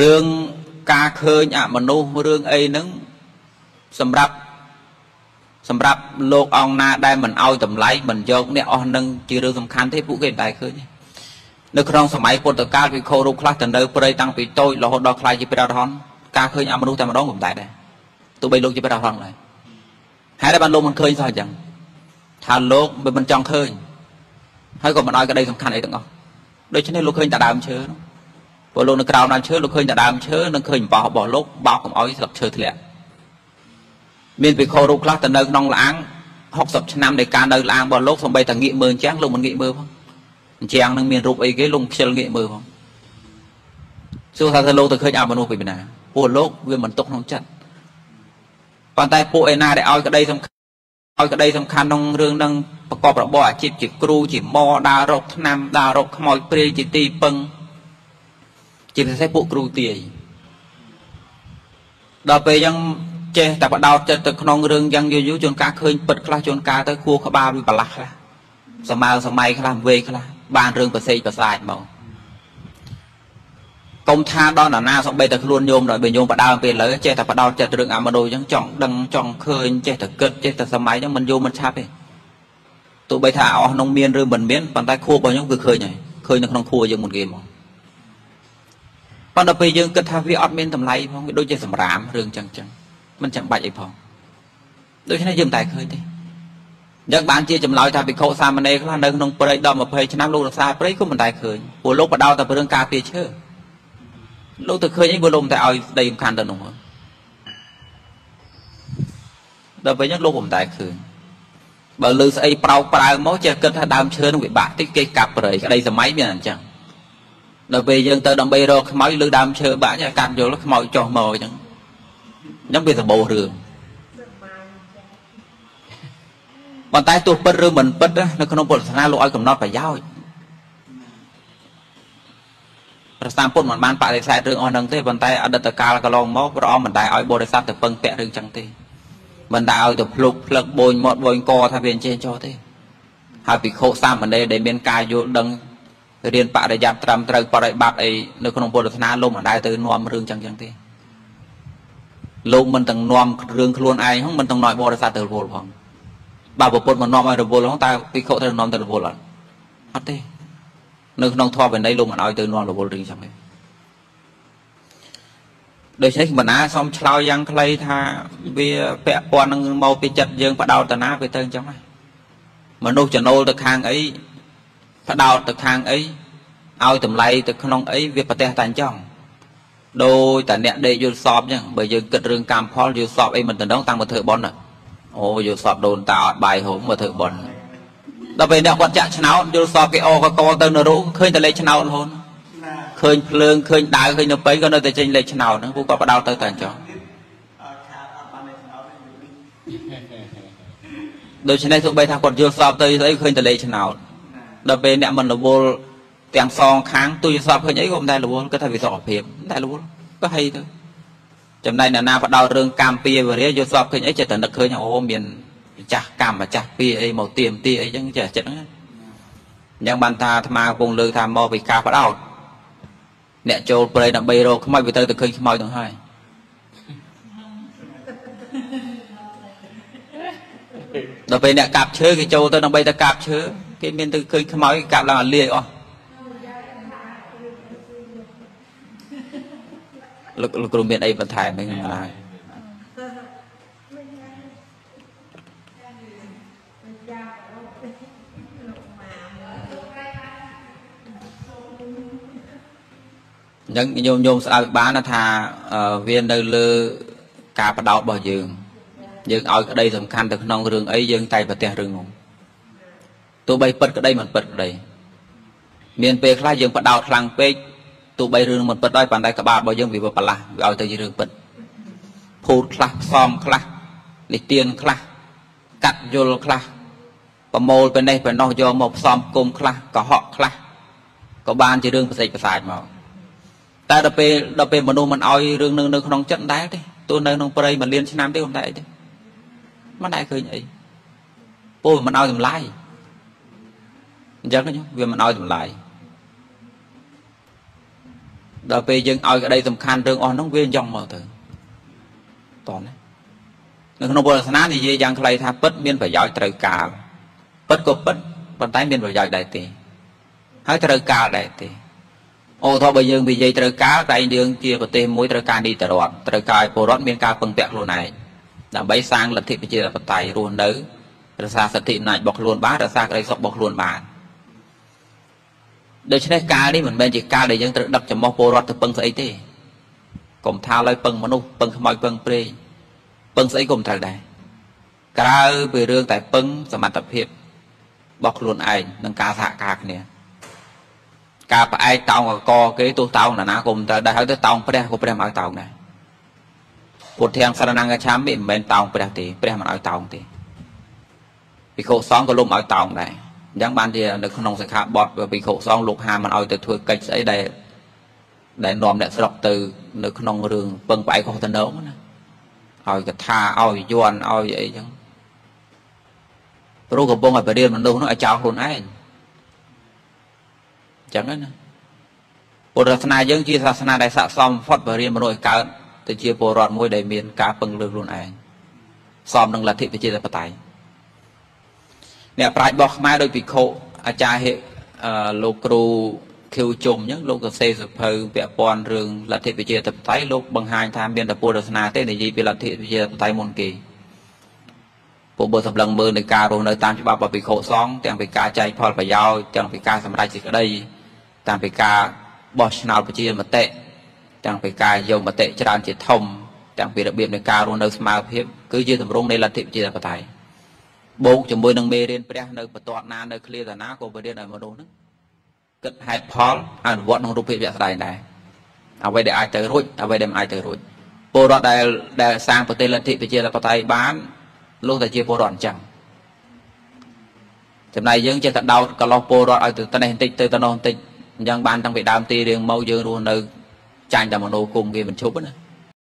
រឿងការឃើញអមនុស្សរឿងអីហ្នឹងសម្រាប់សម្រាប់លោកអង្គណាដែលមិនអោយតម្លៃមិនយកអ្នកអស់នឹងជារឿងសំខាន់ទេពួកគេមិនដែលឃើញទេនៅក្នុងសម័យពុទ្ធកាលវិខោរូបខ្លះទៅនៅព្រៃតាំងពីតូចរហូតដល់ខ្លាយជាព្រះអរហន្តការឃើញអមនុស្សតែម្ដងក៏មិនដែរដែរទោះបីលោកជាព្រះអរហន្តដែរហើយតែបានលោកមិនឃើញសោះអញ្ចឹងថាលោកវាមិនចង់ឃើញហើយក៏មិនឲ្យក្តីសំខាន់អីទាំងអស់ដូច្នេះលោកឃើញតែដើមឈើ ព្រោះលោកនៅក្រោមដើមឈើលោកឃើញតែដើមឈើនឹងឃើញបោះរបស់លោកបោកកុំឲ្យស្លឹកឈើធ្លាក់មានវិខោរូបខ្លះទៅនៅក្នុងលាង60ឆ្នាំនៃការនៅលាងរបស់លោកសំបីតែងាកមើលអញ្ចឹងលោកមិនងាកមើលផងអញ្ចឹងនឹងមានរូបអីគេលោកខ្ជិលងាកមើលផងសួរថាទៅលោកទៅឃើញអមនុស្សពីណាពួកលោកវាមិនຕົកក្នុងចិត្តប៉ុន្តែពួកឯណាដែលឲ្យក្តីសំខាន់ឲ្យក្តីសំខាន់ក្នុងរឿងនឹងប្រកបរបរអាជីពជាគ្រូជាម៉ដើររកឆ្នាំដើររកខ្មោចព្រាយជាទីពឹង ជាពិសេសពួកគ្រូទាយដល់ពេលអញ្ចឹងចេះតែបដោតចិត្តទៅក្នុងរឿងយ៉ាងយូរយូរជួនកាលឃើញពិតខ្លះជួនកាលទៅខួរក្បាលវាប្រឡាស់ខ្លះសម័យសម័យខ្លះវេខ្លះបានរឿងប្រសេកប្រសាចមកកុំថាដល់ណានាសំបីតែខ្លួនញោមដល់បើញោមបដើមពេលលើចេះតែបដោតចិត្តរឿងអមនុស្សអញ្ចឹងចង់ដឹងចង់ឃើញចេះតែគិតចេះតែសម័យអញ្ចឹងមិនយូរមិនឆាប់ទេទោះបីថាអស់ក្នុងមានឬមិនមានប៉ុន្តែខួររបស់ខ្ញុំគឺឃើញហើយឃើញនៅក្នុងខួរយើងមុនគេមក ប៉ុន្តែពេលយើងគិតថាវាអត់មានតម្លៃផងវាដូចជាសម្រាមរឿងចឹងចឹងមិនចាំបាច់អីផងដូច្នេះយើងមិនតែឃើញទេយ៉ាងបានជាចម្លើយថាភិក្ខុសាមណេរខ្លះនៅក្នុងព្រៃដល់20ឆ្នាំលោករក្សាព្រៃក៏មិនតែឃើញព្រោះលោកបដោតតែរឿងការពារឈើលោកទៅឃើញអីបើលោកមិនតែឲ្យស្ដីសំខាន់ទៅនោះដល់ពេលហ្នឹងលោកមិនតែឃើញបើលើស្អីប្រោកប្រៅមកចេះគិតថាដើមឈើនឹងវិបាកតិចគេកាប់ព្រៃក្តីសម័យមានអញ្ចឹង ដល់ពេលយើងទៅដើម្បីរកខ្មោចលើដើមឈើបាក់ចេះកាត់យល់ខ្មោចចុះមកអញ្ចឹងអញ្ចឹងវាសម្បូររឿងប៉ុន្តែទោះពិតឬមិនពិតនៅក្នុងពុទ្ធសាសនាលោកឲ្យកំណត់ប្រយោជន៍ព្រះសម្ពុទ្ធមិនបានបដិសេធរឿងអស់ហ្នឹងទេប៉ុន្តែអតីតកាលកន្លងមកព្រះអង្គមិនដែលឲ្យបរិស័ទទៅពឹងពាក់រឿងចឹងទេមិនដែលឲ្យទៅភ្លុកភ្លឹកបូនមាត់បូនកថាវាអញ្ចេះចោះទេហើយភិក្ខុសាមណេរដែលមានការយល់ដឹង រៀនបរិយ័តត្រឹមត្រូវបរិបត្តិអីនៅក្នុងពុទ្ធសាសនាលោកមិនដែលទៅនាំរឿងចឹងចឹងទេលោកមិនទាំងនាំរឿងខ្លួនឯងហ្នឹងមិនទាំងនាំបរិស័ទទៅរវល់ផងបើប្រពុតមកនាំឲ្យរវល់ហ្នឹងតើភិក្ខុត្រូវនាំទៅរវល់អត់អត់ទេនៅក្នុងធម៌វិន័យលោកមិនឲ្យទៅនាំរវល់រឿងចឹងទេដូច្នេះបណ្ណាសូមឆ្លើយយ៉ាងខ្លីថាវាពាក់ព័ន្ធនឹងមកពីចិត្តយើងបដោតតាណាវាទៅអញ្ចឹងហើយមនុស្សចំណូលទៅខាងអី បដោតទៅខាងអីឲ្យតម្លៃទៅក្នុងអីវាប្រទេសតែអញ្ចឹងដោយតែអ្នកដេកយល់សពអញ្ចឹងបើយើងគិតរឿងកម្មផលយល់សពអីមិនតំណងតាំងមកធ្វើបន់អូយល់សពដូនតាអត់បាយហូបមកធ្វើបន់ដល់ពេលអ្នកគាត់ចាក់ឆ្នោតយល់សពគេអកកទៅនៅរូឃើញតែលេខឆ្នោតរហូតឃើញភ្លើងឃើញដាវឃើញនៅបៃក៏នៅតែចេញលេខឆ្នោតហ្នឹងពួកគាត់បដោតទៅតែអញ្ចឹងដូច្នេះទោះបីថាគាត់យល់សពទៅស្អីឃើញតែលេខឆ្នោត ដល់ពេលអ្នកមិនរវល់ទាំងសងខាងទុយសពឃើញអីក៏មិនដែលរវល់គាត់ថាវាសុខភាពមិនដែលរវល់ក៏ហីទៅចំណែកអ្នកណាបដោតរឿងកម្មពីវរិយយល់សពឃើញអីចិត្តតែនឹកឃើញអូមានម្ចាស់កម្មម្ចាស់ពីអីមកទៀមទីអីចឹងចេះចិត្តហ្នឹងអញ្ចឹងបានថាអាត្មាកំពុងលើកថាមកពីការបដោតអ្នកចូលព្រៃដើម្បីរកខ្មោចវាត្រូវតែឃើញខ្មោចទាំងហើយដល់ពេលអ្នកកាប់ឈើគេចូលទៅដើម្បីទៅកាប់ឈើ គេមានទៅឃើញខ្មោចកាប់ឡើងអាលាយអស់លោកលោកគ្រូមានអីបន្ថែមទេខ្ញុំឡើយអញ្ចឹងញោមញោមស្ដាប់បានថាវានៅលើការបដោតរបស់យើងយើងឲ្យក្តីសំខាន់ទៅក្នុងរឿងអីយើងតែប្រទះរឿងនោះ ទោះបីពិតក្តីមិនពិតក្តីមានពេលខ្លះយើងបដោតខ្លាំងពេកទោះបីរឿងមិនពិតដែរប៉ុន្តែក្បាលរបស់យើងវាប្រឡាស់វាឲ្យទៅជារឿងពិតភូតខ្លះផ្សំខ្លះនិទានខ្លះកាត់យល់ខ្លះប្រមូលទៅនេះទៅនោះយកមកផ្សំគុំខ្លះកុហកខ្លះក៏បានជារឿងប្រសិទ្ធប្រសាចមកតែដល់ពេលដល់ពេលមនុស្សមិនឲ្យរឿងនឹងនៅក្នុងចិត្តដែរទេទោះនៅក្នុងព្រៃមួយលានឆ្នាំទេមិនដែរអីទេមិនដែរឃើញអីពូមិនឲ្យតម្លៃ អញ្ចឹងវាមិនឲ្យតម្លៃដល់ពេលយើងឲ្យក្តីសំខាន់រឿងអស់ហ្នឹងវាយ៉ងមកទៅតោះណានៅក្នុងពុទ្ធសាសនានិយាយយ៉ាងខ្លីថាពិតមានប្រយោជន៍ត្រូវកាលពិតក៏ពិតប៉ុន្តែមានប្រយោជន៍ដែរទេហើយត្រូវកាលដែរទេអូថោបើយើងនិយាយត្រូវកាលតែយើងជាប្រទេសមួយត្រូវការនីតិរដ្ឋត្រូវការឲ្យពលរដ្ឋមានការពឹងពាក់ខ្លួនឯងដើម្បីសាងលទ្ធិប្រជាធិបតេយ្យរស់នៅរក្សាសិទ្ធិអំណាចរបស់ខ្លួនបានរក្សាក្តីសុខរបស់ខ្លួនបាន ដូច្នេះកាលនេះមិនមែនជាកាលដែលយើងត្រូវដឹកចំោះពលរដ្ឋទៅពឹងស្អីទេកុំថាឡើយពឹងមនុស្សពឹងខ្មោចពឹងព្រៃពឹងស្អីក៏មិនត្រូវដែរក្រៅពីរឿងតែពឹងសមត្ថភាពរបស់ខ្លួនឯងនិងការសហការគ្នាការផ្អែកតោងកកគេទោះតោងណាណាក៏មិនត្រូវដែរហើយទៅតោងព្រះក៏ព្រះមិនឲ្យតោងដែរពុទ្ធាងសរណង្កឆាមិមិនមែនតោងព្រះទេព្រះមិនឲ្យតោងទេភិក្ខុសង្ឃក៏លុំឲ្យតោងដែរ អញ្ចឹងបានជានៅក្នុងសិក្ខាបទភិក្ខុសង្ឃលោកហាមិនឲ្យទៅធ្វើកិច្ចស្អីដែលដែលនាំអ្នកស្រុកទៅ នៅក្នុងរឿងពឹងផ្អែកខុសតំណងណាឲ្យកថាឲ្យយន់ឲ្យអីចឹងព្រោះកំពុងឲ្យបរិយាមនុស្សនោះឲ្យចោលខ្លួនឯងចឹងណាពុទ្ធសាសនាយើងជាសាសនាដែលស័ក្តិសមផុតបរិយាមនុស្សឲ្យកើតទៅជាពលរដ្ឋមួយដែលមានការពឹងលើខ្លួនឯងសមនឹងលទ្ធិប្រជាធិបតេយ្យ អ្នកប្រាជ្ញរបស់ខ្មែរដោយភិក្ខុអាចារ្យហេលោកគ្រូខៀវជុំអញ្ចឹងលោកសរសេរសភៅពាក់ព័ន្ធរឿងលទ្ធិប្រជាធិបតេយ្យលោកបង្ហាញថាមានតែពុទ្ធសាសនាទេនិយាយពីលទ្ធិប្រជាធិបតេយ្យមុនគេពួកបើសម្លឹងមើលនៃការរស់នៅតាមច្បាប់របស់ភិក្ខុសង្ឃទាំងពីការចែកផលប្រយោជន៍ទាំងពីការសម្រេចសេចក្តីទាំងពីការបោះឆ្នោតប្រជាមតិទាំងពីការយកមតិច្រើនជាធំទាំងពីរបៀបនៃការរស់នៅស្មើភាពគឺជាទម្រង់នៃលទ្ធិប្រជាធិបតេយ្យ បូកជាមួយនឹងមេរៀនព្រះនៅបន្ទាត់ណានៅឃ្លាតាណាក៏បរៀនឲ្យមនុស្សហ្នឹងគិតហេតុផលអនុវត្តក្នុងរូបភាពជាក់ស្ដែងដែរអ្វីដែលអាចទៅរួចអ្វីដែលមិនអាចទៅរួចពលរដ្ឋដែលដែលសាងប្រទេសលទ្ធិប្រជាធិបតេយ្យបានលោកតែជាពលរដ្ឋអញ្ចឹងចំណែកយើងចេះតែដោតកន្លោះពលរដ្ឋឲ្យទៅត្នេះបន្តិចទៅត្នោះបន្តិចអញ្ចឹងបានតាំងពីដើមទីរៀងមកយើងរស់នៅចាញ់តែមនោគមគេមិនឈប់ណា